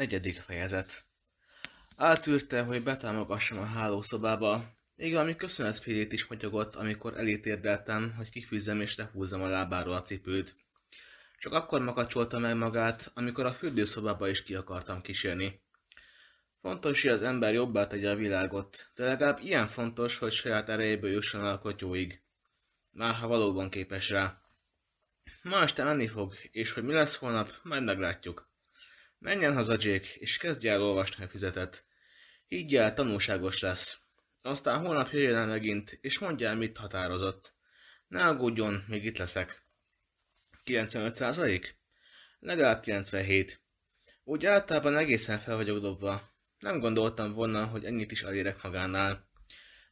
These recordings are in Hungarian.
Negyedik fejezet. Átűrte, hogy betámogassam a hálószobába, még valami köszönetfélét is motyogott, amikor elítérdeltem, hogy kifűzzem és lehúzzam a lábáról a cipőt. Csak akkor makacsolta meg magát, amikor a fürdőszobába is ki akartam kísérni. Fontos, hogy az ember jobbá tegye a világot, de legalább ilyen fontos, hogy saját erejéből jusson el a kotyóig. Már ha valóban képes rá. Ma este menni fog, és hogy mi lesz holnap, majd meglátjuk. Menjen haza, Jake, és kezdje el olvasni a fizetet. el, tanulságos lesz. Aztán holnap jöjjön el megint, és mondja el, mit határozott. Ne aggódjon, még itt leszek. 95 százalék? Legalább 97. Úgy általában egészen fel vagyok dobva. Nem gondoltam volna, hogy ennyit is elérek magánál.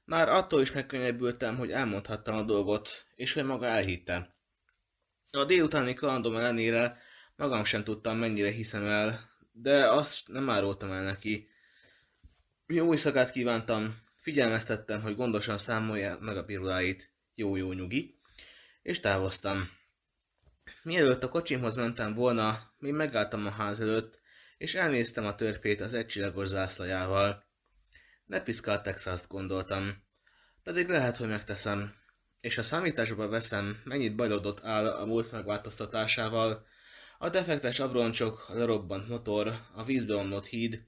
Már attól is megkönnyebbültem, hogy elmondhattam a dolgot, és hogy maga elhitte. A délutáni kalandom ellenére magam sem tudtam, mennyire hiszem el, de azt nem árultam el neki. Jó éjszakát kívántam, figyelmeztettem, hogy gondosan számolja meg a piruláit, jó-jó nyugi, és távoztam. Mielőtt a kocsimhoz mentem volna, még megálltam a ház előtt, és elnéztem a törpét az egycsillagos zászlajával. Ne piszkált texas gondoltam. Pedig lehet, hogy megteszem. És a számításba veszem, mennyit bajlódott áll a múlt megváltoztatásával, a defektes abroncsok, a lerobbant motor, a vízbe omlott híd,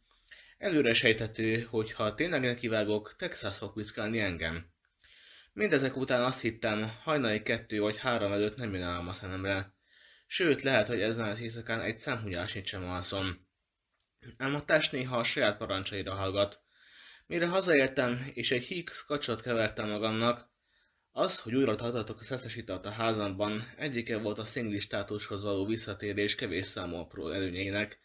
előre sejthető, hogy ha tényleg nekivágok, Texas fog piszkálni engem. Mindezek után azt hittem, hajnali kettő vagy három előtt nem jön állam a szememre. Sőt, lehet, hogy ezen az éjszakán egy szemhúgyásnyit sem alszom. Ám a test néha a saját parancsaira hallgat. Mire hazaértem, és egy híg kacsot kevertem magamnak, az, hogy újra tartatok a szeszes italt a házamban, egyike volt a szingli státushoz való visszatérés kevés számú apró előnyeinek.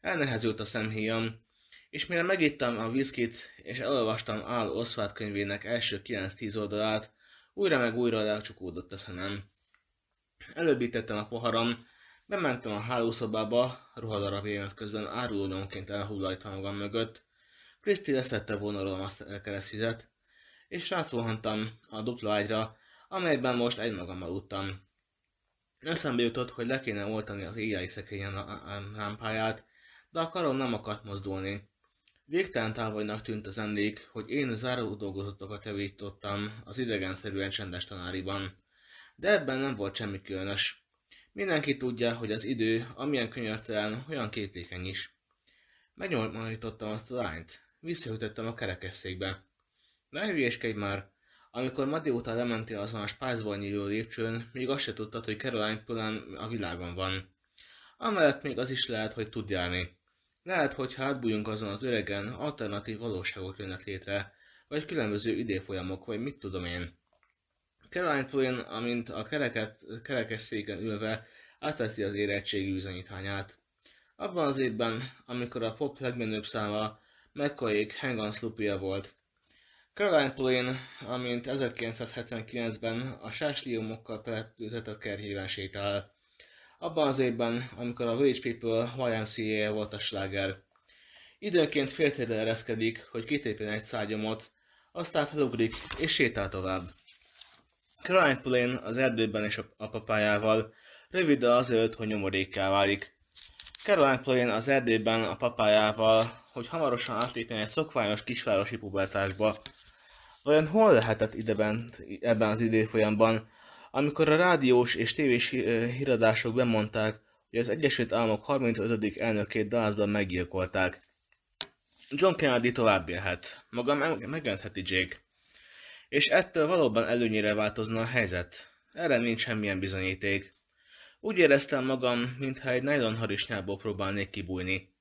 Elnehezült a szemhéjam, és mire megittam a viszkit, és elolvastam Al Oswald könyvének első 9-10 oldalát, újra meg újra lecsukódott a szemem. Előbbítettem a poharam, bementem a hálószobába, ruhadarabjaimat közben árulónként elhullajtva magam mögött. Kriszti leszette azt a keresztfizet, és rászólhantam a dupla ágyra, amelyben most egymagam aludtam. Eszembe jutott, hogy le kéne oltani az éjjeli szekrényen a lámpáját, de a karom nem akart mozdulni. Végtelen távolinak tűnt az emlék, hogy én záró dolgozatokat javítottam az idegenszerűen csendes tanáriban. De ebben nem volt semmi különös. Mindenki tudja, hogy az idő, amilyen könyörtelen, olyan képlékeny is. Megnyomorítottam azt a lányt. Visszaütöttem a kerekesszékbe. Ne hülyéskedj már! Amikor ma délután lementél azon a spájzból nyíló lépcsőn, még azt se tudtad, hogy Caroline Pullen a világon van. Amellett még az is lehet, hogy tud járni. Lehet, hogy hátbújunk azon az öregen, alternatív valóságok jönnek létre, vagy különböző idéfolyamok, vagy mit tudom én. Caroline Pullen, amint a kereket, kerekes széken ülve, átveszi az érettségi bizonyítványát. Abban az évben, amikor a pop legmenőbb száma McCoyék volt, Caroline Plain, amint 1979-ben a sásliumokkal települtetett kertjében sétál. Abban az évben, amikor a Village People YMCA volt a sláger. Időnként féltérre ereszkedik, hogy kitépjen egy szágyomot, aztán felugrik és sétál tovább. Caroline Plain az erdőben és a papájával, rövid azelőtt, hogy nyomorékká válik. Caroline Plain az erdőben a papájával, hogy hamarosan átlépjen egy szokványos kisvárosi pubertásba, Vajon hol lehetett ideben, ebben az időfolyamban, amikor a rádiós és tévés híradások bemondták, hogy az Egyesült Államok 35. elnökét Dallasban meggyilkolták. John Kennedy tovább élhet, maga meg- megentheti Jake. És ettől valóban előnyére változna a helyzet. Erre nincs semmilyen bizonyíték. Úgy éreztem magam, mintha egy nylon harisnyából próbálnék kibújni.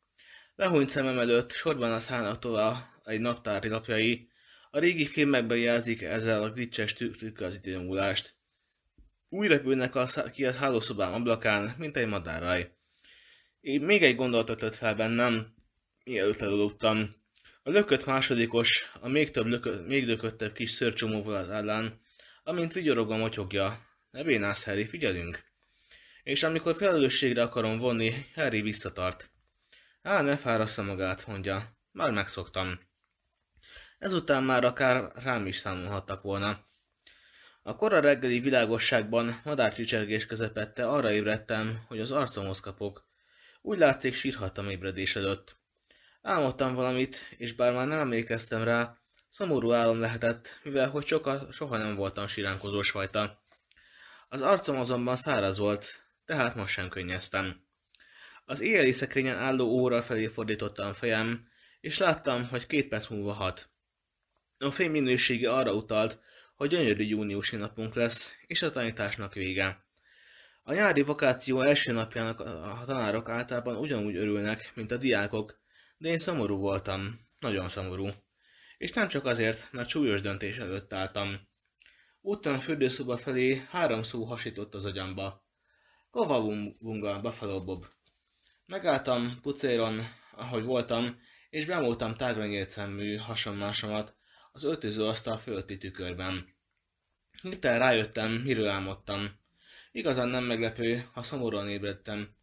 Lehúnyt szemem előtt sorban az hálnatóra egy naptári lapjai, a régi filmekben jelzik ezzel a glitches trükk az időmúlást. Úgy repülnek a, ki a hálószobám ablakán, mint egy madáraj. Én még egy gondolatot ötött fel bennem, mielőtt eludtam. A lökött másodikos, a még több lökött, még lököttebb kis szörcsomóval az állán, amint vigyorog a motyogja. Ne bénász, Harry, figyelünk! És amikor felelősségre akarom vonni, Harry visszatart. Á, ne fárassza magát, mondja. Már megszoktam. Ezután már akár rám is számolhattak volna. A kora reggeli világosságban madárcsicsergés közepette arra ébredtem, hogy az arcomhoz kapok. Úgy látszik, sírhattam ébredés előtt. Álmodtam valamit, és bár már nem emlékeztem rá, szomorú álom lehetett, mivel hogy soka, soha nem voltam siránkozós fajta. Az arcom azonban száraz volt, tehát most sem könnyeztem. Az éjjeli szekrényen álló óra felé fordítottam fejem, és láttam, hogy két perc múlva hat. A fény minősége arra utalt, hogy gyönyörű júniusi napunk lesz, és a tanításnak vége. A nyári vakáció első napjának a tanárok általában ugyanúgy örülnek, mint a diákok, de én szomorú voltam, nagyon szomorú. És nem csak azért, mert súlyos döntés előtt álltam. Úton a fürdőszoba felé három szó hasított az agyamba. Kovavunga, Buffalo Bob. Megálltam pucéron, ahogy voltam, és bemúltam tágra nyílt szemű hasonmásomat az öltöző asztal fölötti tükörben. Hirtelen rájöttem, miről álmodtam. Igazán nem meglepő, ha szomorúan ébredtem.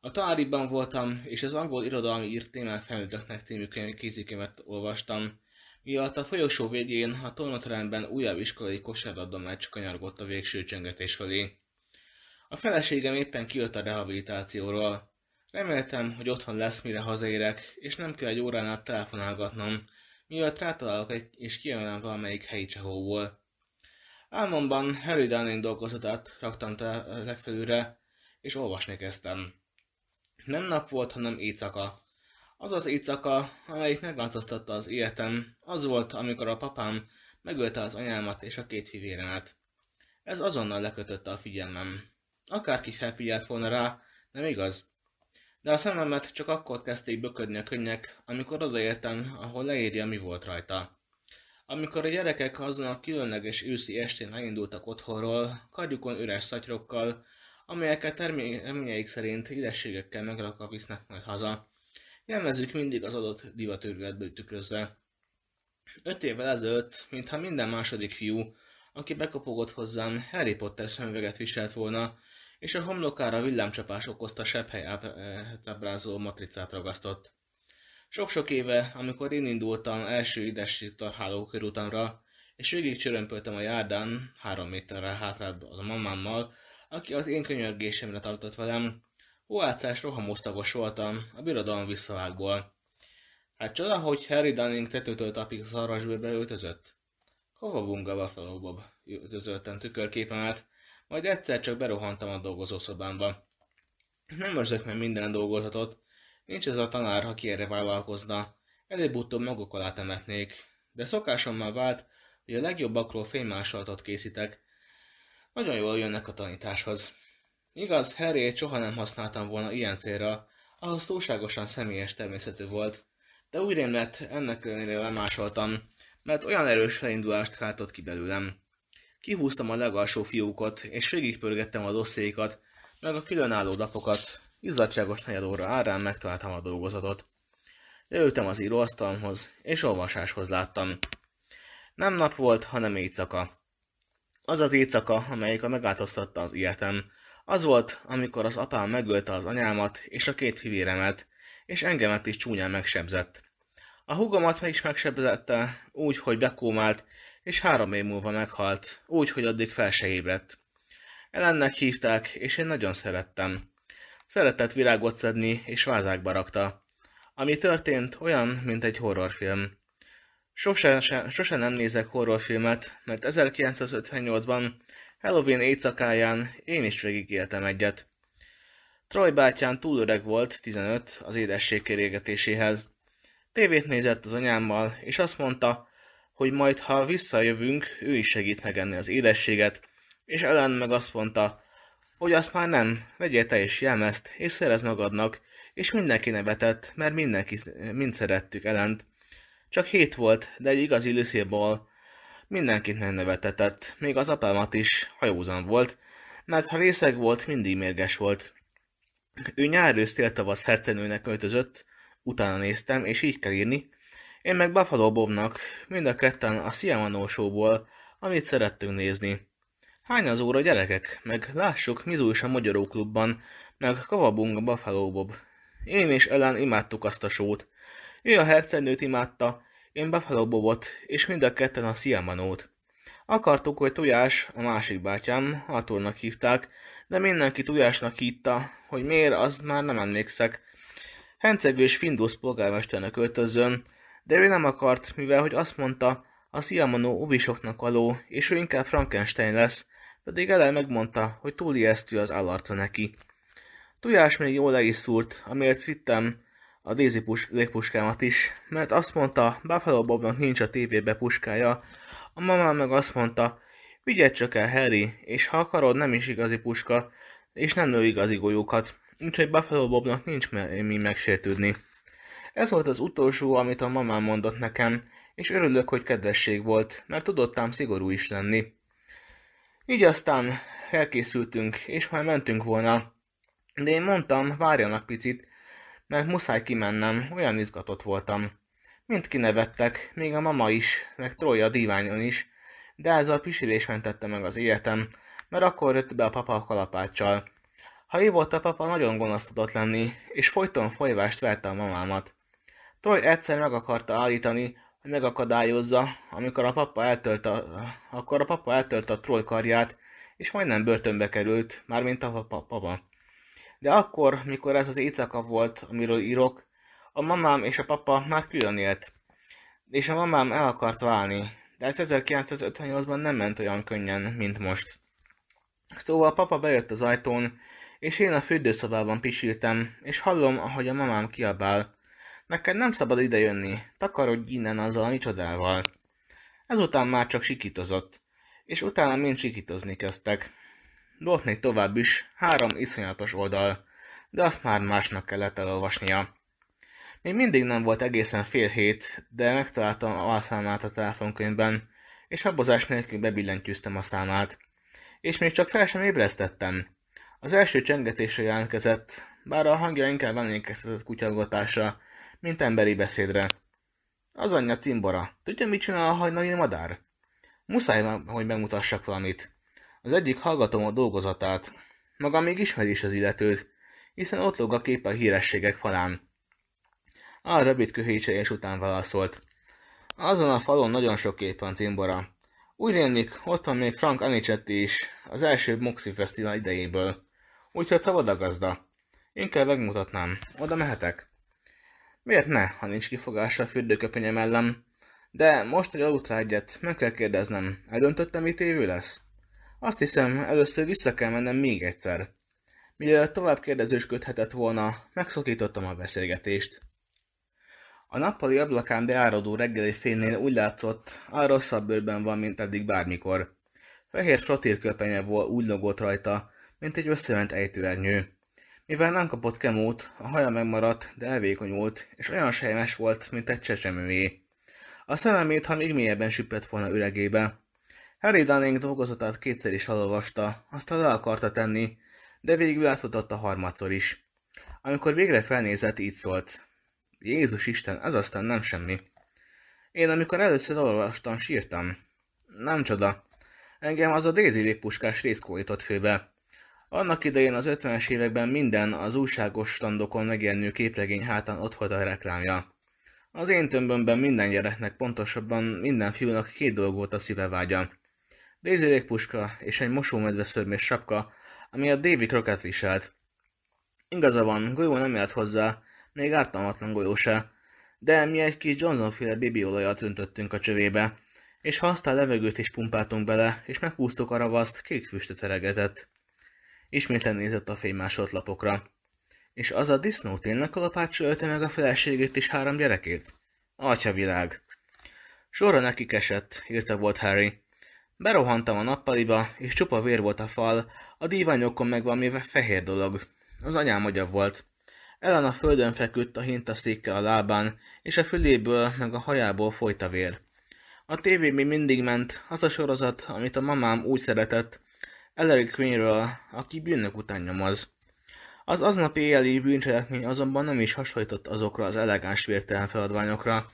A tanáriban voltam, és az angol irodalmi írt témák felnőtteknek című kézikönyvet olvastam, miatt a folyosó végén a tornateremben újabb iskolai kosárlabda meccs kanyargott a végső csengetés felé. A feleségem éppen kijött a rehabilitációról. Reméltem, hogy otthon lesz, mire hazaérek, és nem kell egy órán át telefonálgatnom, miatt rátalálok egy, és kijelennem valamelyik helyi csehóból. Álmomban Harry Dunning dolgozatát raktam te legfelülre, és olvasni kezdtem. Nem nap volt, hanem éjszaka. Az az éjszaka, amelyik megváltoztatta az életem, az volt, amikor a papám megölte az anyámat és a két fivéremet. Ez azonnal lekötötte a figyelmem. Akárki felfigyelt volna rá, nem igaz? De a szememet csak akkor kezdték böködni a könnyek, amikor odaértem, ahol leírja, mi volt rajta. Amikor a gyerekek azon a különleges őszi estén elindultak otthonról, kardjukon üres szatyrokkal, amelyeket terményeik szerint idességekkel megrakva visznek majd haza, jelmezük mindig az adott divatőrületből tükrözve. Öt évvel ezelőtt, mintha minden második fiú, aki bekopogott hozzám, Harry Potter szemüveget viselt volna, és a homlokára villámcsapás okozta sebhely ábrázoló matricát ragasztott. Sok-sok éve, amikor én indultam első idesi tarháló és végig csörömpöltem a járdán, három méterrel hátrább az a mamámmal, aki az én könyörgésemre tartott velem, óátszás rohamosztagos voltam a birodalom visszavágból. Hát csoda, hogy Harry Dunning tetőtől tapig szarvasbőrbe öltözött. Hova bunga Buffalo Bob? Üdvözöltem tükörképemet, majd egyszer csak berohantam a dolgozószobámba. Nem őrzök meg minden dolgozatot, nincs ez a tanár, aki erre vállalkozna, előbb-utóbb maguk alá temetnék, de szokásommal vált, hogy a legjobbakról fénymásolatot készítek. Nagyon jól jönnek a tanításhoz. Igaz, Harryét soha nem használtam volna ilyen célra, ahhoz túlságosan személyes természetű volt, de úgy rémlett, ennek ellenére lemásoltam, mert olyan erős felindulást káltott ki belőlem. Kihúztam a legalsó fiúkot, és végigpörgettem a dosszékat, meg a különálló lapokat, izzadságos negyedóra árán megtaláltam a dolgozatot. Leültem az íróasztalhoz, és olvasáshoz láttam. Nem nap volt, hanem éjszaka. Az az éjszaka, amelyik a megváltoztatta az életem. Az volt, amikor az apám megölte az anyámat és a két fivéremet, és engemet is csúnyán megsebzett. A húgomat meg is megsebzette, úgy, hogy bekómált, és három év múlva meghalt, úgy, hogy addig fel se ébredt. Ellennek hívták, és én nagyon szerettem. Szeretett virágot szedni, és vázákba rakta. Ami történt, olyan, mint egy horrorfilm. Sose, sose nem nézek horrorfilmet, mert 1958-ban Halloween éjszakáján én is végigéltem egyet. Troy bátyán túl öreg volt, 15, az édesség kérégetéséhez. Tévét nézett az anyámmal, és azt mondta, hogy majd ha visszajövünk, ő is segít megenni az édességet, és Ellen meg azt mondta, hogy azt már nem, vegyél te is jelmezt, és szerez magadnak, és mindenki nevetett, mert mindenki, mind szerettük Ellent. Csak hét volt, de egy igazi Lucille mindenkit nem nevetetett, még az apámat is hajózan volt, mert ha részeg volt, mindig mérges volt. Ő nyár ősztél tavasz hercenőnek öltözött, utána néztem, és így kell írni, én meg Buffalo Bobnak, mind a ketten a Siamano showból, amit szerettünk nézni. Hány az óra gyerekek? Meg lássuk, Mizús a Magyaró klubban, meg Kavabung a Buffalo Bob. Én és Ellen imádtuk azt a sót. Ő a hercegnőt imádta, én Buffalo Bobot, és mind a ketten a Siamanót. Akartuk, hogy Tojás, a másik bátyám, Arthurnak hívták, de mindenki tudásnak hitta, hogy miért, az már nem emlékszek. Hencegős Findus polgármesternek öltözön, de ő nem akart, mivel hogy azt mondta, a Sziamonó uvisoknak való, és ő inkább Frankenstein lesz, pedig Ellen megmondta, hogy túl ijesztő az állarca neki. Tujás még jól le is szúrt, amiért vittem a Daisy pus- légpuskámat is, mert azt mondta, Buffalo Bobnak nincs a tévébe puskája, a mamám meg azt mondta, vigyed csak el, Harry, és ha akarod, nem is igazi puska, és nem nő igazi golyókat, úgyhogy Buffalo Bobnak nincs mi megsértődni. Ez volt az utolsó, amit a mamám mondott nekem, és örülök, hogy kedvesség volt, mert tudottam szigorú is lenni. Így aztán elkészültünk, és már mentünk volna, de én mondtam, várjanak picit, mert muszáj kimennem, olyan izgatott voltam. Mind kinevettek, még a mama is, meg Troja a díványon is, de ez a pisilés mentette meg az életem, mert akkor jött be a papa a kalapáccsal. Ha ő volt a papa, nagyon gonosz tudott lenni, és folyton folyvást verte a mamámat. Troy egyszer meg akarta állítani, hogy megakadályozza, amikor a papa eltölt akkor a papa eltölt a Troy karját, és majdnem börtönbe került, mármint a papa. De akkor, mikor ez az éjszaka volt, amiről írok, a mamám és a papa már külön élt, és a mamám el akart válni, de ez 1958-ban nem ment olyan könnyen, mint most. Szóval papa bejött az ajtón, és én a fürdőszobában pisiltem, és hallom, ahogy a mamám kiabál. Neked nem szabad idejönni, takarodj innen azzal a micsodával. Ezután már csak sikítozott, és utána mind sikítozni kezdtek. Volt még tovább is, három iszonyatos oldal, de azt már másnak kellett elolvasnia. Még mindig nem volt egészen fél hét, de megtaláltam a alszámát a telefonkönyvben, és habozás nélkül bebillentyűztem a számát. És még csak fel sem ébresztettem. Az első csengetésre jelentkezett, bár a hangja inkább emlékeztetett kutyagotásra, mint emberi beszédre. Az anyja cimbora. Tudja, mit csinál a hajnali madár? Muszáj, hogy bemutassak valamit. Az egyik hallgatom a dolgozatát. Maga még ismeri is az illetőt, hiszen ott lóg a kép a hírességek falán. A rövid köhécselés után válaszolt. Azon a falon nagyon sok kép van cimbora. Úgy rémlik, ott van még Frank Anicetti is, az első Moxie Fesztivál idejéből. Úgyhogy szabad a gazda. Én kell megmutatnám. Oda mehetek? Miért ne, ha nincs kifogása a fürdőköpenyem ellen? De most, hogy aludt rá egyet, meg kell kérdeznem, eldöntöttem, mit évő lesz? Azt hiszem, először vissza kell mennem még egyszer. Mielőtt tovább kérdezősködhetett volna, megszokítottam a beszélgetést. A nappali ablakán beáradó reggeli fénynél úgy látszott, a rosszabb bőrben van, mint eddig bármikor. Fehér fratírköpenye volt úgy logott rajta, mint egy összement ejtőernyő. Mivel nem kapott kemót, a haja megmaradt, de elvékonyult, és olyan sejmes volt, mint egy csecsemőjé. A szememét, ha még mélyebben süppett volna üregébe. Harry Dunning dolgozatát kétszer is elolvasta, aztán le akarta tenni, de végül átfutott a harmadszor is. Amikor végre felnézett, így szólt. Jézus Isten, ez aztán nem semmi. Én amikor először olvastam, sírtam. Nem csoda. Engem az a Daisy légpuskás részt kóított főbe. Annak idején az 50-es években minden az újságos standokon megjelenő képregény hátán ott volt a reklámja. Az én tömbömben minden gyereknek, pontosabban minden fiúnak két dolog volt a szíve vágya. Daisy légpuska és egy mosómedve szörmés sapka, ami a Davy Crockett viselt. Igaza van, golyó nem élt hozzá, még ártalmatlan golyó se, de mi egy kis Johnson-féle bébiolajat öntöttünk a csövébe, és ha aztán levegőt is pumpáltunk bele, és meghúztuk a ravaszt, kék füstöt eregetett. Ismétlen nézett a fénymásolt lapokra. És az a disznó tényleg kalapács ölte meg a feleségét és három gyerekét? Atya világ. Sorra nekik esett, írta volt Harry. Berohantam a nappaliba, és csupa vér volt a fal, a díványokon meg valami fehér dolog. Az anyám agya volt. Ellen a földön feküdt a hintaszékkel a lábán, és a füléből meg a hajából folyt a vér. A tévé még mindig ment, az a sorozat, amit a mamám úgy szeretett, Ellery Queenről, aki bűnök után nyomoz. Az aznap éjjeli bűncselekmény azonban nem is hasonlított azokra az elegáns vértelen feladványokra,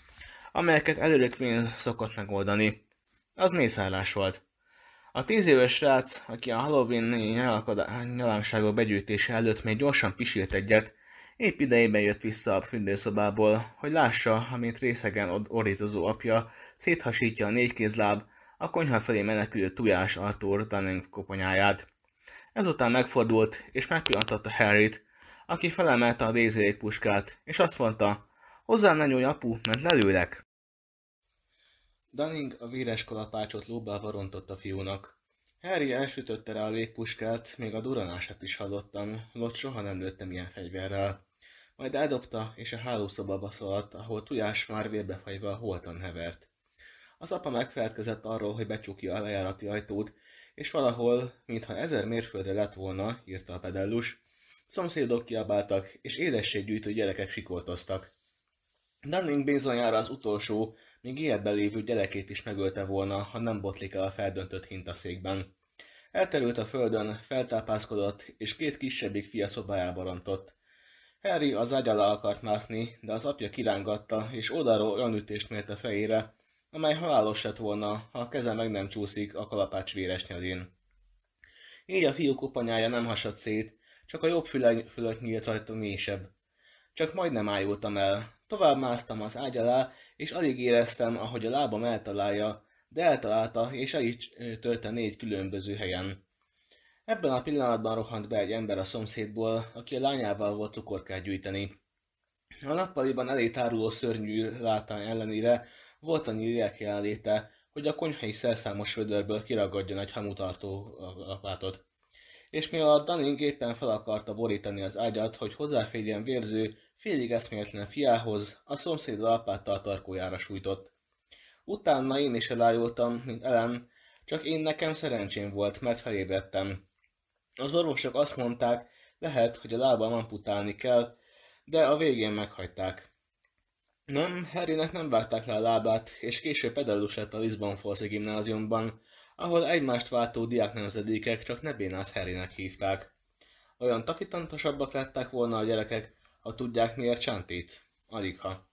amelyeket Ellery Queen szokott megoldani. Az mészállás volt. A tíz éves srác, aki a Halloween nyalánságok begyűjtése előtt még gyorsan pisilt egyet, épp idejében jött vissza a fürdőszobából, hogy lássa, amint részegen orítozó apja széthasítja a négykézláb, a konyha felé menekülő tujás Arthur Dunning koponyáját. Ezután megfordult, és megpillantotta Harryt, aki felemelte a puskát, és azt mondta, hozzám ne nyúlj, apu, mert lelőlek. Dunning a véres kalapácsot lóbbal varontott a fiúnak. Harry elsütötte rá a légpuskát, még a duranását is hallottam, holott soha nem lőttem ilyen fegyverrel. Majd eldobta, és a hálószobába szaladt, ahol Tujás már vérbefajva holtan hevert. Az apa megfelelkezett arról, hogy becsukja a lejárati ajtót, és valahol, mintha ezer mérföldre lett volna, írta a pedellus, szomszédok kiabáltak, és édességgyűjtő gyerekek sikoltoztak. Dunning bizonyára az utolsó, még életben lévő gyerekét is megölte volna, ha nem botlik el a feldöntött hintaszékben. Elterült a földön, feltápászkodott, és két kisebbik fia szobájába rontott. Harry az ágy alá akart mászni, de az apja kirángatta, és oldalról olyan ütést mért a fejére, amely halálos lett volna, ha a keze meg nem csúszik a kalapács véres nyelén. Így a fiú kopanyája nem hasadt szét, csak a jobb füle fölött nyílt rajta mélysebb. Csak majdnem ájultam el. Tovább másztam az ágy alá, és alig éreztem, ahogy a lábam eltalálja, de eltalálta, és el is törte négy különböző helyen. Ebben a pillanatban rohant be egy ember a szomszédból, aki a lányával volt cukorkát gyűjteni. A nappaliban elé táruló szörnyű látán ellenére volt annyi lélek jelenléte, hogy a konyhai szerszámos vödörből kiragadjon egy hamutartó lapátot. És mivel Dunning éppen fel akarta borítani az ágyat, hogy hozzáférjen vérző, félig eszméletlen fiához, a szomszéd lapáttal tarkójára sújtott. Utána én is elájultam, mint Ellen, csak én nekem szerencsém volt, mert felébredtem. Az orvosok azt mondták, lehet, hogy a lábam amputálni kell, de a végén meghagyták. Nem, Harrynek nem vágták le a lábát, és később pedellus lett a Lisbon Falls gimnáziumban, ahol egymást váltó nemzedékek csak Nebénász Harrynek hívták. Olyan takitantosabbak lettek volna a gyerekek, ha tudják miért Csantét. Aligha.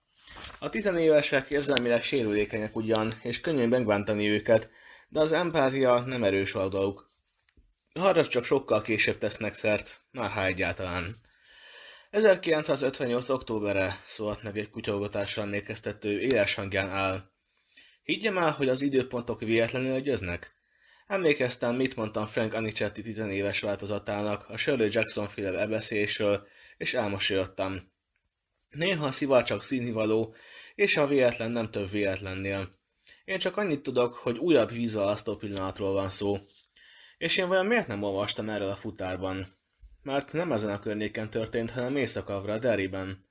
A tizenévesek érzelmileg sérülékenyek ugyan, és könnyű megbántani őket, de az empátia nem erős oldaluk. Arra csak sokkal később tesznek szert, már ha egyáltalán. 1958. októberre szólt meg egy kutyolgatásra emlékeztető éles hangján áll. Higgyem el, hogy az időpontok véletlenül egyeznek? Emlékeztem, mit mondtam Frank Anicetti tizenéves változatának, a Shirley Jackson féle ebeszélésről, és elmosolyodtam. Néha a szivar csak színhivaló, és a véletlen nem több véletlennél. Én csak annyit tudok, hogy újabb vízalasztó pillanatról van szó. És én vajon miért nem olvastam erről a futárban? Mert nem ezen a környéken történt, hanem Észak-Avra, Derryben.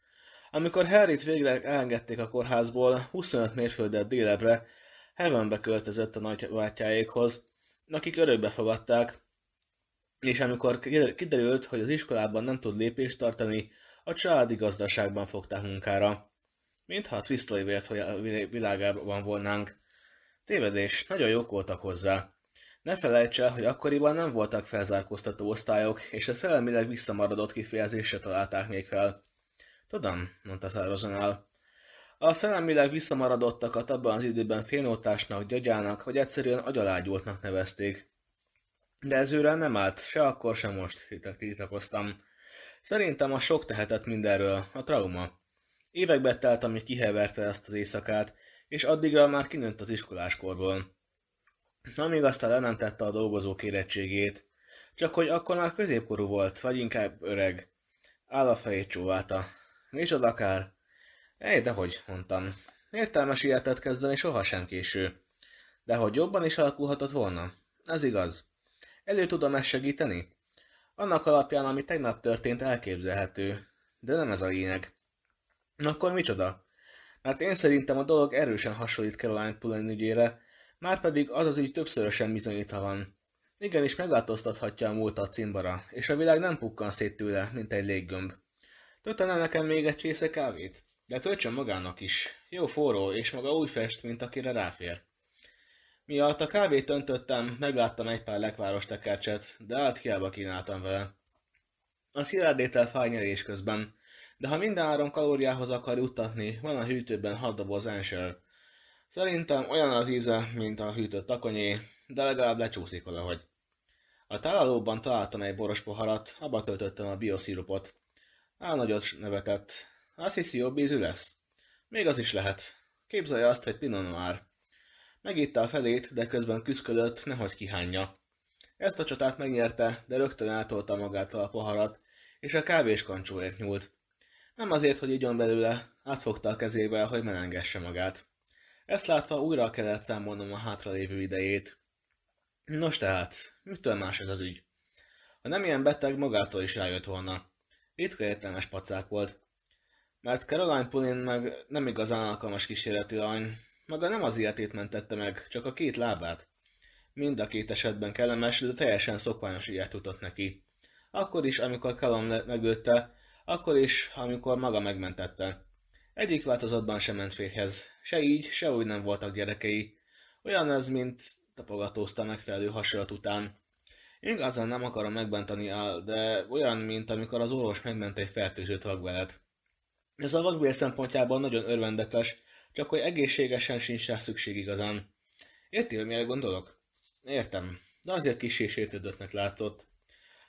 Amikor Harryt végre elengedték a kórházból, 25 mérföldet délebre, Heavenbe költözött a nagybátyáékhoz, akik örökbe fogadták, és amikor kiderült, hogy az iskolában nem tud lépést tartani, a családi gazdaságban fogták munkára. Mintha a Twistley világában volnánk. Tévedés, nagyon jók voltak hozzá. Ne felejts el, hogy akkoriban nem voltak felzárkóztató osztályok, és a szellemileg visszamaradott kifejezésre találták még fel. Tudom, mondta Szárazonál. A szellemileg visszamaradottakat abban az időben félnótásnak, gyagyának, vagy egyszerűen agyalágyultnak nevezték. De ez őre nem állt, se akkor, se most, tiltakoztam. Szerintem a sok tehetett mindenről, a trauma. Évekbe telt, amíg kiheverte ezt az éjszakát, és addigra már kinőtt az iskoláskorból. Amíg aztán le nem tette a dolgozók érettségét, csak hogy akkor már középkorú volt, vagy inkább öreg. Áll a fejét csóválta. Micsoda akár? Ej, dehogy, mondtam. Értelmes életet kezdeni sohasem késő. De hogy jobban is alakulhatott volna? Ez igaz. Elő tudom ezt segíteni? Annak alapján, ami tegnap történt, elképzelhető. De nem ez a lényeg. Na akkor micsoda? Mert én szerintem a dolog erősen hasonlít Caroline Pullen ügyére, Márpedig az az ügy többszörösen bizonyítva van. Igenis megváltoztathatja a múltat cimbara, és a világ nem pukkan szét tőle, mint egy léggömb. Töltene nekem még egy csésze kávét? De töltsön magának is. Jó forró, és maga úgy fest, mint akire ráfér. Miatt a kávét öntöttem, megláttam egy pár lekváros tekercset, de át hiába kínáltam vele. A szilárdétel fájnyelés közben, de ha minden áron kalóriához akar juttatni, van a hűtőben hat doboz ensel. Szerintem olyan az íze, mint a hűtött takonyé, de legalább lecsúszik valahogy. A tálalóban találtam egy boros poharat, abba töltöttem a bioszirupot. Álnagyot nevetett. Azt hiszi, jobb ízű lesz? Még az is lehet. Képzelje azt, hogy Pinot Noir. Megitta a felét, de közben küszködött, nehogy kihányja. Ezt a csatát megnyerte, de rögtön eltolta magát a poharat, és a kávés kancsóért nyúlt. Nem azért, hogy igyon belőle, átfogta a kezébe, hogy menengesse magát. Ezt látva újra kellett számolnom a hátralévő idejét. Nos tehát, mitől más ez az ügy? Ha nem ilyen beteg, magától is rájött volna. Ritka értelmes pacák volt. Mert Caroline Pulin meg nem igazán alkalmas kísérleti lány, maga nem az életét mentette meg, csak a két lábát. Mind a két esetben kellemes, de teljesen szokványos ilyet tudott neki. Akkor is, amikor Callum meglőtte, akkor is, amikor maga megmentette. Egyik változatban sem ment férjhez. Se így, se úgy nem voltak gyerekei. Olyan ez, mint tapogatózta megfelelő hasonlat után. Igazán nem akarom megbántani el, de olyan, mint amikor az orvos megment egy fertőzött vakbelet. Ez a vakbél szempontjából nagyon örvendetes, csak hogy egészségesen sincs rá szükség igazán. Érti, hogy mire gondolok? Értem, de azért kis sértődöttnek látott.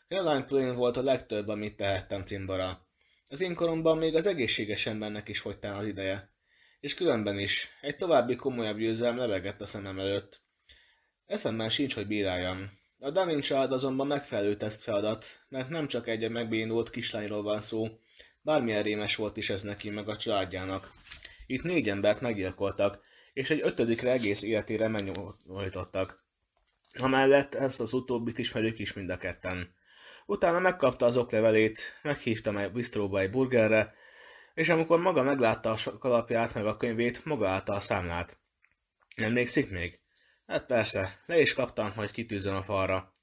Caroline Plain volt a legtöbb, amit tehettem cimbara. Az én koromban még az egészséges embernek is fogytán az ideje. És különben is, egy további komolyabb győzelem lebegett a szemem előtt. Eszemben sincs, hogy bíráljam. A Dunning család azonban megfelelő teszt feladat, mert nem csak egy megbénult kislányról van szó, bármilyen rémes volt is ez neki meg a családjának. Itt négy embert meggyilkoltak, és egy ötödikre egész életére megnyújtottak. Amellett ezt az utóbbit ismerjük is mind a ketten. Utána megkapta az oklevelét, meghívta meg bistróba egy burgerre, és amikor maga meglátta a kalapját meg a könyvét, maga állta a számlát. Emlékszik még? Hát persze, le is kaptam, hogy kitűzzön a falra.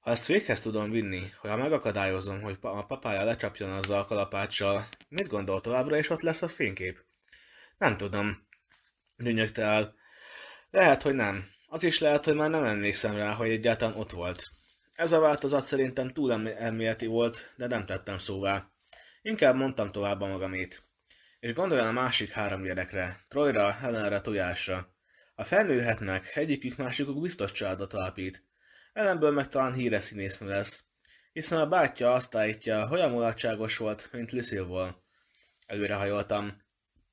Ha ezt véghez tudom vinni, ha megakadályozom, hogy a papája lecsapjon azzal a kalapáccsal, mit gondol továbbra és ott lesz a fénykép? Nem tudom. Dünnyögte el. Lehet, hogy nem. Az is lehet, hogy már nem emlékszem rá, hogy egyáltalán ott volt. Ez a változat szerintem túl elméleti volt, de nem tettem szóvá. Inkább mondtam tovább a magamét. És gondolj a másik három gyerekre, Troyra, Helenre, Tojásra. Ha felnőhetnek, egyikük másikuk biztos családot alapít. Ellenből meg talán híres színésznő lesz. Hiszen a bátyja azt állítja, olyan mulatságos volt, mint Lucille-ból. Előrehajoltam.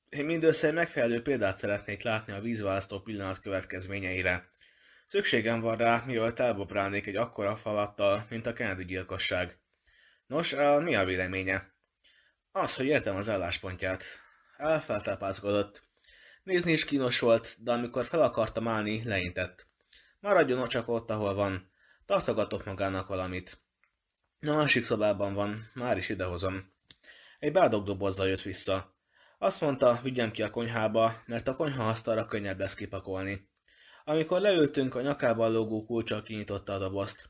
Én mindössze egy megfelelő példát szeretnék látni a vízválasztó pillanat következményeire. Szükségem van rá, mielőtt elbobrálnék egy akkora falattal, mint a Kennedy gyilkosság. Nos, a, mi a véleménye? Az, hogy értem az álláspontját. Elfeltápászkodott. Nézni is kínos volt, de amikor fel akartam állni, leintett. Maradjon csak ott, ahol van. Tartogatok magának valamit. A másik szobában van, már is idehozom. Egy bádog dobozzal jött vissza. Azt mondta, vigyem ki a konyhába, mert a konyhaasztalra könnyebb lesz kipakolni. Amikor leültünk, a nyakában lógó kulcsal kinyitotta a dobozt.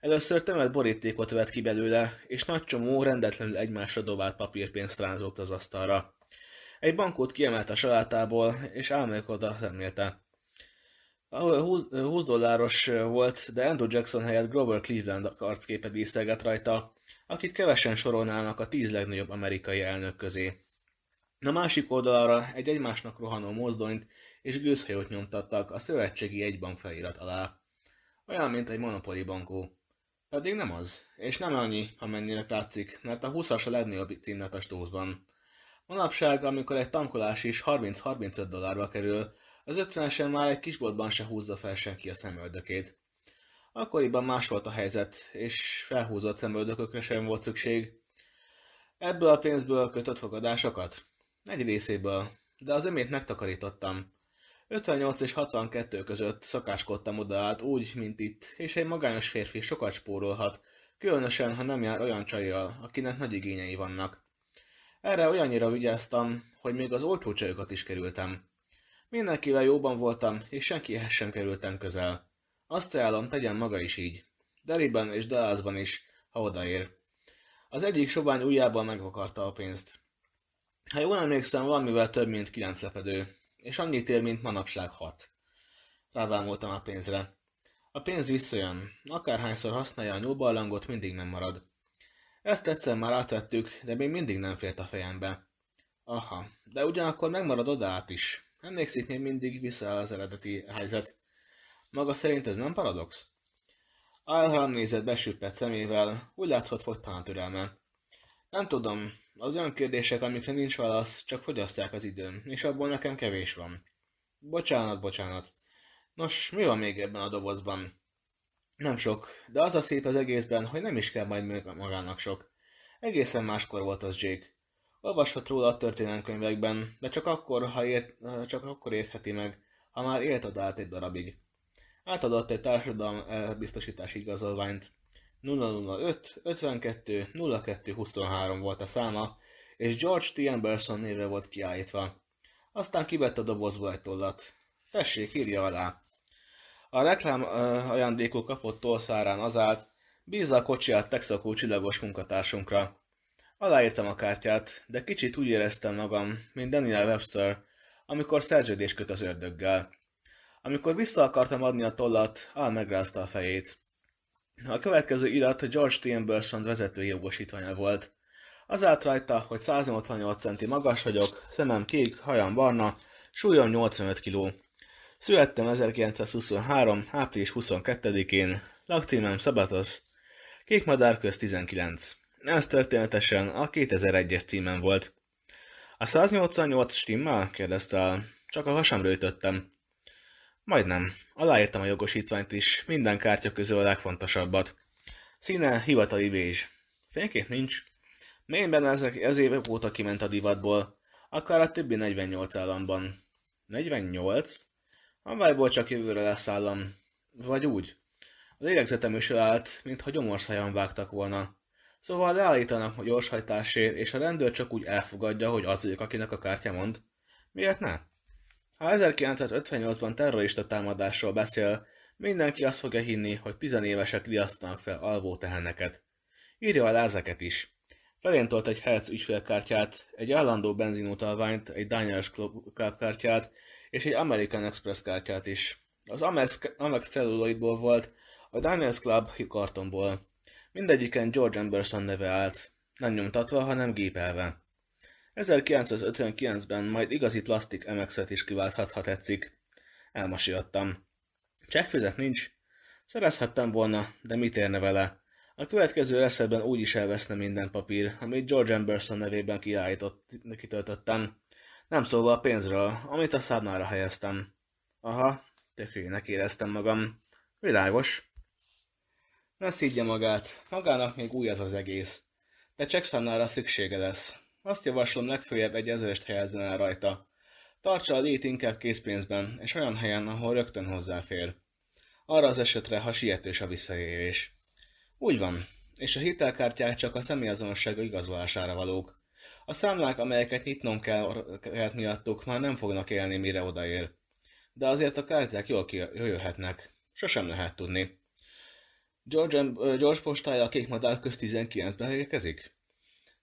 Először tömött borítékot vett ki belőle, és nagy csomó rendetlenül egymásra dobált papírpénzt ránzott az asztalra. Egy bankót kiemelt a salátából, és álmélkodva szemlélte. 20, 20 dolláros volt, de Andrew Jackson helyett Grover Cleveland arcképe díszelget rajta, akit kevesen sorolnának a tíz legnagyobb amerikai elnök közé. A másik oldalra egy egymásnak rohanó mozdonyt és gőzhajót nyomtattak a szövetségi egybank felirat alá. Olyan, mint egy monopoli bankó. Pedig nem az, és nem annyi, amennyire látszik, mert a 20-as a legnagyobb címlet a stózban. Manapság, amikor egy tankolás is 30-35 dollárba kerül, az 50-esen már egy kisboltban se húzza fel senki a szemöldökét. Akkoriban más volt a helyzet, és felhúzott szemöldökökre sem volt szükség. Ebből a pénzből kötött fogadásokat? Egy részéből, de az ömét megtakarítottam. 58 és 62 között szakáskodtam odaállt úgy, mint itt, és egy magányos férfi sokat spórolhat, különösen, ha nem jár olyan csajjal, akinek nagy igényei vannak. Erre olyannyira vigyáztam, hogy még az olcsó csajokat is kerültem. Mindenkivel jóban voltam, és senkihez sem kerültem közel. Azt ajánlom, tegyen maga is így. Deriben és Dallasban is, ha odaér. Az egyik sovány ujjában megvakarta a pénzt. Ha jól emlékszem, valamivel több, mint kilenc lepedő, és annyit ér, mint manapság hat. Rávámoltam a pénzre. A pénz visszajön, akárhányszor használja a nyúlballangot, mindig nem marad. Ezt egyszer már átvettük, de még mindig nem fért a fejembe. Aha, de ugyanakkor megmarad oda át is. Emlékszik még mindig vissza az eredeti helyzet. Maga szerint ez nem paradox? Álhalam nézett besüppett szemével, úgy látszott fogytan a türelme. Nem tudom, az olyan kérdések, amikre nincs válasz, csak fogyasztják az időm, és abból nekem kevés van. Bocsánat, bocsánat. Nos, mi van még ebben a dobozban? Nem sok, de az a szép az egészben, hogy nem is kell majd magának sok. Egészen máskor volt az Jake. Olvashat róla a történelemkönyvekben, de csak akkor, ha ért, csak akkor értheti meg, ha már élt odállt egy darabig. Átadott egy társadalom biztosítási igazolványt. 005 52 02 23 volt a száma, és George T. Amberson névre volt kiállítva. Aztán kivett a dobozból egy tollat. Tessék, írja alá. A reklám ajándékú kapott tolszárán az állt, bízza a kocsiját Texakó csillagos munkatársunkra. Aláírtam a kártyát, de kicsit úgy éreztem magam, mint Daniel Webster, amikor szerződés köt az ördöggel. Amikor vissza akartam adni a tollat, Al megrázta a fejét. A következő irat George T. Amberson vezetői jogosítványa volt. Az állt rajta, hogy 188 centi magas vagyok, szemem kék, hajam barna, súlyom 85 kg. Születtem 1923. április 22-én, lakcímem Szabatosz, Kékmadár köz 19. Ez történetesen a 2001-es címem volt. A 188 stimmel? kérdezte el. Csak a hasamra ütöttem. Majdnem. Aláírtam a jogosítványt is, minden kártya közül a legfontosabbat. Színe hivatali bézs. Fénykép nincs. Mélyben ezek ez évek óta kiment a divatból, akár a többi 48 államban. 48? A vájból csak jövőre lesz állam. Vagy úgy. Az lélegzetem is állt, mintha gyomorszájon vágtak volna. Szóval leállítanak a gyorshajtásért, és a rendőr csak úgy elfogadja, hogy az vagyok, akinek a kártya mond. Miért ne? Ha 1958-ban terrorista támadásról beszél, mindenki azt fogja hinni, hogy tizenévesek riasztanak fel alvó teheneket. Írja alá ezeket is. Feléntolt egy Hertz ügyfélkártyát, egy állandó benzinutalványt, egy Diners Club kártyát és egy American Express kártyát is. Az Amex, Amex celluloidból volt, a Diners Club kartonból. Mindegyiken George Anderson neve állt, nem nyomtatva, hanem gépelve. 1959-ben majd igazi plastik MX-et is kiválthat, ha tetszik. Elmosolyodtam. Csekkfizet nincs. Szerezhettem volna, de mit érne vele? A következő reszedben úgy is elveszne minden papír, amit George Amberson nevében kiállított, kitöltöttem. Nem szólva a pénzről, amit a számlára helyeztem. Aha, tökélynek éreztem magam. Világos. Ne szídja magát, magának még új az az egész. De csekkszámlára szüksége lesz. Azt javaslom, legfőjebb egy ezerest helyezzen el rajta. Tartsa a lét inkább készpénzben, és olyan helyen, ahol rögtön hozzáfér. Arra az esetre, ha sietős a visszaérés. Úgy van, és a hitelkártyák csak a személyazonossága igazolására valók. A számlák, amelyeket nyitnom kell, kell miattuk, már nem fognak élni, mire odaér. De azért a kártyák jól kijöhetnek. Sosem lehet tudni. George, George postája a kék madár köz 19-ben érkezik?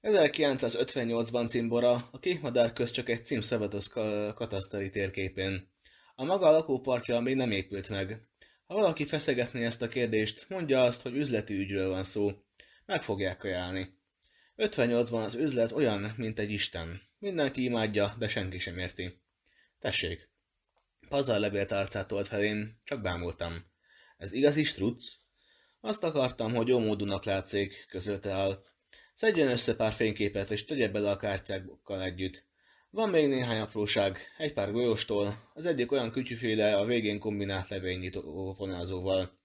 1958-ban cimbora, a kék madár köz csak egy cím Szevatosz kataszteri térképén. A maga a lakóparkja még nem épült meg. Ha valaki feszegetné ezt a kérdést, mondja azt, hogy üzleti ügyről van szó. Meg fogják ajánlni. 58-ban az üzlet olyan, mint egy isten. Mindenki imádja, de senki sem érti. Tessék. Pazar levélt arcát tolt felém, csak bámultam. Ez igazi struc? Azt akartam, hogy jó módúnak látszik, közölte el. Szedjen össze pár fényképet, és tegye bele a kártyákkal együtt. Van még néhány apróság, egy pár golyóstól, az egyik olyan kütyüféle a végén kombinált levénynyitó vonalzóval.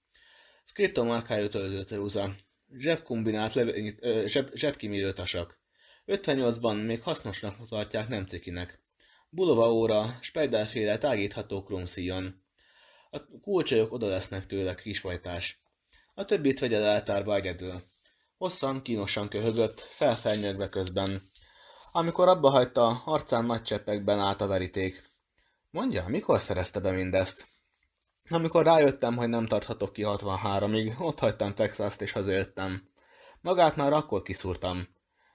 Scripto márkájú töltőceruza, zsebkombinált levényit, ö, zseb, zsebkimérő tasak. 58-ban még hasznosnak tartják nem cikinek. Bulova óra, spejdelféle tágítható kromszíjon. A kulcsajok oda lesznek tőle, kisfajtás. A többit vegye le eltárba egyedül. Hosszan, kínosan köhögött, felfelnyögve közben. Amikor abba hagyta, arcán nagy cseppekben állt a veríték. Mondja, mikor szerezte be mindezt? Amikor rájöttem, hogy nem tarthatok ki 63-ig, ott hagytam Texas-t és hazajöttem. Magát már akkor kiszúrtam.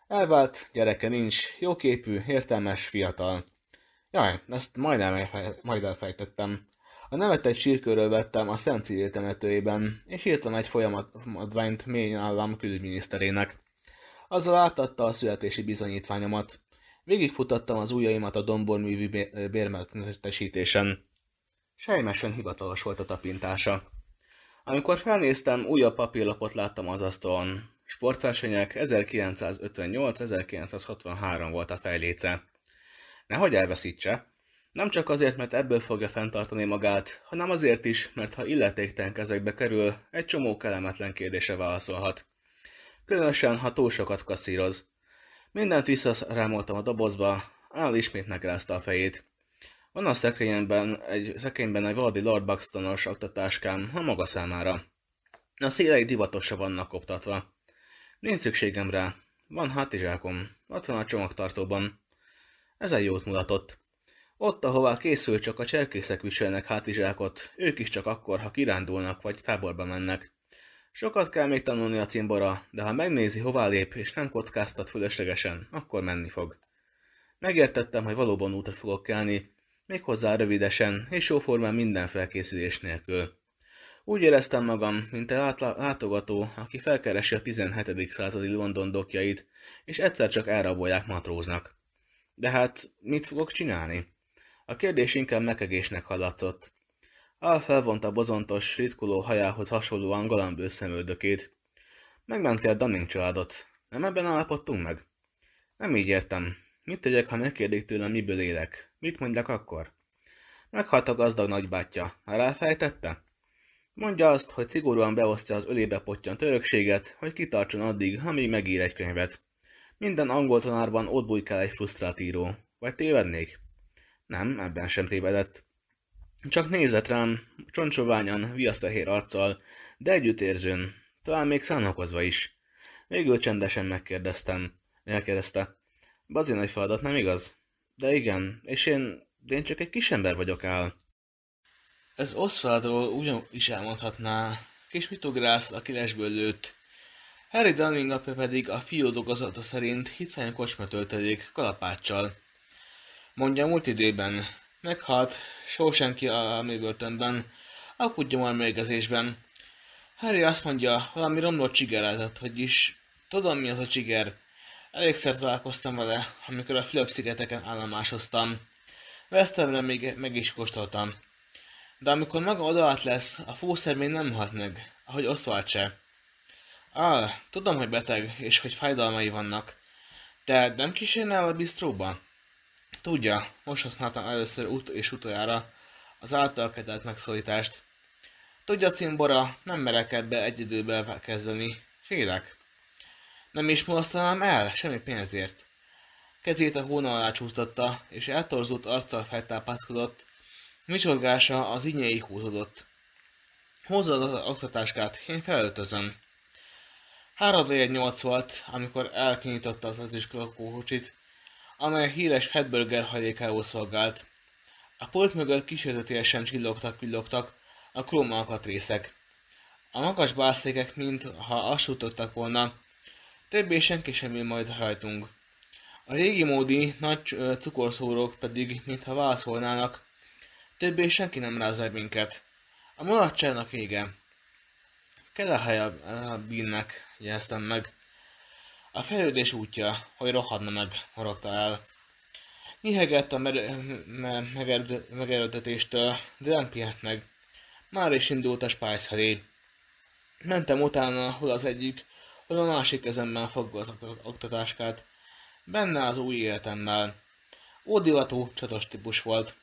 Elvált, gyereke nincs, jóképű, értelmes, fiatal. Jaj, ezt majdnem majd elfejtettem. A nevet egy sírkörről vettem a Szent Cília temetőjében, és írtam egy folyamatványt mély állam külügyminiszterének. Azzal átadta a születési bizonyítványomat. Végigfutattam az ujjaimat a domborművű bérmeltesítésen. Sejmesen hivatalos volt a tapintása. Amikor felnéztem, újabb papírlapot láttam az asztalon. Sportversenyek 1958-1963 volt a fejléce. Nehogy elveszítse. Nem csak azért, mert ebből fogja fenntartani magát, hanem azért is, mert ha illetéktelen kezekbe kerül, egy csomó kellemetlen kérdése válaszolhat. Különösen, ha túl sokat kasszíroz. Mindent visszarámoltam a dobozba, Áll ismét megrázta a fejét. Van a szekrényben egy, szekrényben egy valadi Lord Buxtonos oktatáskám a maga számára. A szélei divatosa vannak koptatva. Nincs szükségem rá. Van hátizsákom. Ott van a csomagtartóban. Ez egy jót mutatott. Ott, ahová készül, csak a cserkészek viselnek hátizsákot, ők is csak akkor, ha kirándulnak vagy táborba mennek. Sokat kell még tanulni a cimbora, de ha megnézi, hová lép, és nem kockáztat fölöslegesen, akkor menni fog. Megértettem, hogy valóban útra fogok kelni, méghozzá rövidesen, és jóformán minden felkészülés nélkül. Úgy éreztem magam, mint egy látogató, aki felkeresi a 17. századi London dokjait, és egyszer csak elrabolják matróznak. De hát, mit fogok csinálni? A kérdés inkább megegésnek hallatszott. Al felvonta bozontos, ritkuló hajához hasonlóan galambő szemöldökét. Megmenti a Dunning családot. Nem ebben állapodtunk meg? Nem így értem. Mit tegyek, ha megkérdik tőlem, miből élek? Mit mondjak akkor? Meghalt a gazdag nagybátyja. Már elfejtette? Mondja azt, hogy szigorúan beosztja az ölébe pottyant örökséget, hogy kitartson addig, amíg megír egy könyvet. Minden angol tanárban ott bujkál egy frusztrált író. Vagy tévednék? Nem, ebben sem tévedett. Csak nézett rám, csoncsoványan, viaszfehér arccal, de együttérzőn, talán még szánakozva is. Végül csendesen megkérdeztem. Elkérdezte. Bazi nagy feladat, nem igaz? De igen, és én, de én csak egy kis ember vagyok áll. Ez Oswaldról ugyan is elmondhatná. Kis mitogrász, aki lesből lőtt. Harry Dunning napja pedig a fiú dolgozata szerint hitvány kocsma töltelék kalapáccsal. Mondja múlt időben. Meghalt, só senki a börtönben, a mérgezésben. Harry azt mondja, valami romlott csigerázat, hogy is tudom mi az a csiger. Elégszer találkoztam vele, amikor a Fülöp-szigeteken állomásoztam. Vesztemre még meg is kóstoltam. De amikor maga odaállt lesz, a fószer még nem halt meg, ahogy Oswald se. Ah, tudom, hogy beteg, és hogy fájdalmai vannak. De nem kísérne el a bistróba? Tudja, most használtam először ut és utoljára az által kedelt megszólítást. Tudja, cimbora, nem merek ebbe egy időbe kezdeni. Félek. Nem is mulasztanám el, semmi pénzért. Kezét a hóna alá csúsztatta, és eltorzult arccal feltápászkodott, micsorgása az inyéig húzódott. Hozzad az oktatáskát, én felöltözöm. Három nyolc volt, amikor elkinyitotta az az iskolakókocsit, amely híres Fatburger hajlékául szolgált. A pult mögött kísérletesen csillogtak, villogtak a króm alkatrészek. A magas bászlékek, mint ha azt volna, Többé senki sem ül majd rajtunk. A régi módi nagy cukorszórók pedig, mintha válaszolnának, többé senki nem rázza minket. A mulatságnak vége. Kell a bínnek, jeleztem meg. A fejlődés útja, hogy rohadna meg, morogta el. Nyihegett a megerőtetéstől, de nem pihent meg. Már is indult a Spice felé. Mentem utána, hol az egyik, hol a másik kezemben fogva az oktatáskát. Benne az új életemmel. Ódivatú, csatos típus volt.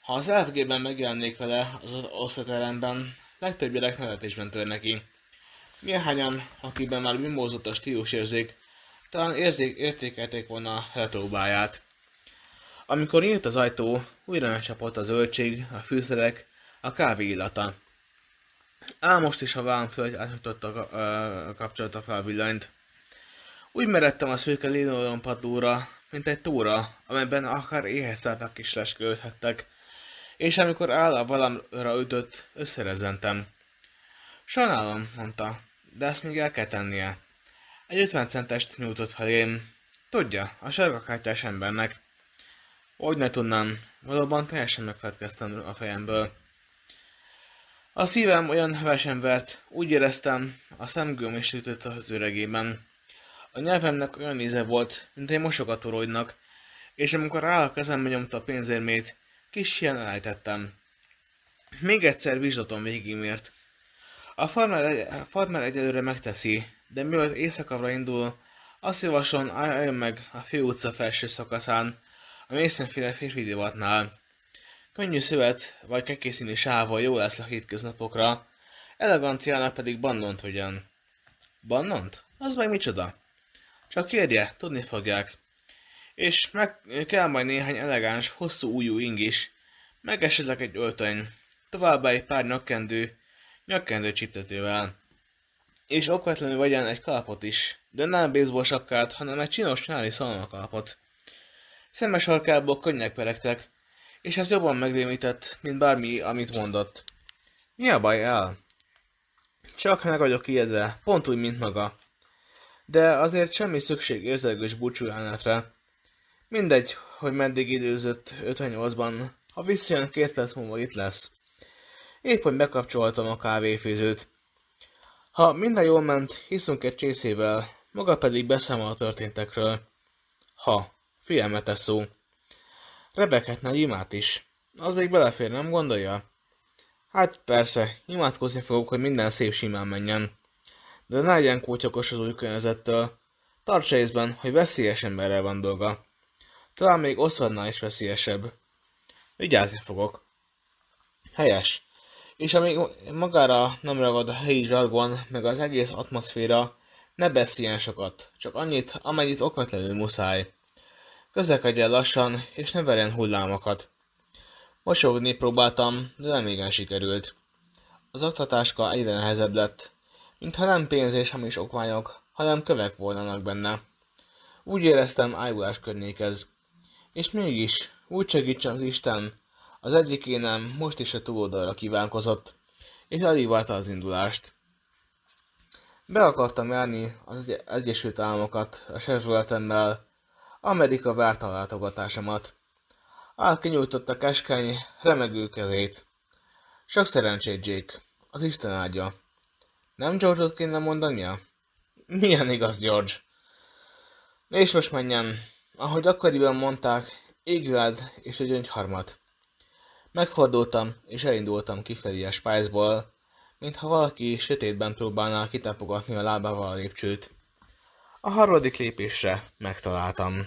Ha az LFG-ben megjelennék vele az osztateremben, legtöbb gyerek nevetésben tör neki. Néhányan, akiben már mimózott a stílusérzék, talán érzék, értékelték volna a retróbáját. Amikor nyílt az ajtó, újra megcsapott a zöldség, a fűszerek, a kávé illata. Ám most is a vámföld átnyújtotta a, kapcsolata felvillanyt. Úgy meredtem a szőke linoleum padlóra, mint egy tóra, amelyben akár éhezteltek is leskölthettek, és amikor áll a valamra ütött, összerezentem. Sajnálom, mondta, de ezt még el kell tennie. Egy 50 centest nyújtott felém. Tudja, a sárgakártyás embernek. Hogy ne tudnám, valóban teljesen megfelelkeztem a fejemből. A szívem olyan hevesen vert, úgy éreztem, a szemgőm is ütött az öregében. A nyelvemnek olyan íze volt, mint egy mosogatóroidnak, és amikor rá a kezembe nyomta a pénzérmét, kis ilyen elejtettem. Még egyszer vizsgatom végigmért. A farmer, egy, a egyelőre megteszi, de mielőtt éjszakavra indul, azt javaslom, álljon meg a főutca felső szakaszán, a Masonféle férfi divatnál. Könnyű szövet vagy kekészínű sávval jó lesz a hétköznapokra, eleganciának pedig bannont vigyen. Bannont? Az meg micsoda? Csak kérje, tudni fogják. És meg kell majd néhány elegáns, hosszú újú ingis, meg esetleg egy öltöny, továbbá egy pár nyakkendő, nyakkendő csiptetővel. És okvetlenül vegyen egy kalapot is, de nem baseball sapkát, hanem egy csinos nyári szalmakalapot. Szemes harkából könnyek peregtek, és ez jobban megrémített, mint bármi, amit mondott. Mi a baj el? Csak meg vagyok ijedve, pont úgy, mint maga. De azért semmi szükség érzelgős búcsújánatra. Mindegy, hogy meddig időzött 58-ban, ha visszajön két perc múlva itt lesz. Épp, hogy bekapcsoltam a kávéfőzőt. Ha minden jól ment, hiszünk egy csészével, maga pedig beszámol a történtekről. Ha, figyelmetes szó. Rebekhetne imát is. Az még belefér, nem gondolja? Hát persze, imádkozni fogok, hogy minden szép simán menjen. De ne legyen kócsakos az új környezettől. Tartsa észben, hogy veszélyes emberrel van dolga. Talán még oszadnál is veszélyesebb. Vigyázni fogok. Helyes. És amíg magára nem ragad a helyi zsargon, meg az egész atmoszféra, ne beszéljen sokat, csak annyit, amennyit okvetlenül muszáj. Közlekedjen lassan, és ne verjen hullámokat. Mosogni próbáltam, de nem igen sikerült. Az oktatáska egyre nehezebb lett, mintha nem pénz és hamis okmányok, hanem kövek volnának benne. Úgy éreztem, ájulás környékez. És mégis, úgy segítsen az Isten, az egyikénem most is a túloldalra kívánkozott, és alig várta az indulást. Be akartam járni az Egyesült Államokat a sezsuletemmel, Amerika várta a látogatásomat. Ál kinyújtotta keskeny, remegő kezét. Sok szerencsét, Jake. Az Isten áldja. Nem George-ot kéne mondania? Milyen igaz, George? És most menjen. Ahogy akkoriban mondták, égvád és egy gyöngyharmat. Megfordultam, és elindultam kifelé a spájzból, mintha valaki sötétben próbálná kitapogatni a lábával a lépcsőt. A harmadik lépésre megtaláltam.